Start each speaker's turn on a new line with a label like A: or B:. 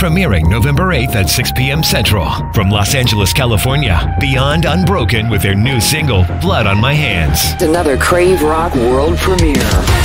A: Premiering November 8th at 6 p.m. Central. From Los Angeles, California, Beyond Unbroken with their new single, Blood on My Hands.
B: Another Krave Rock world premiere.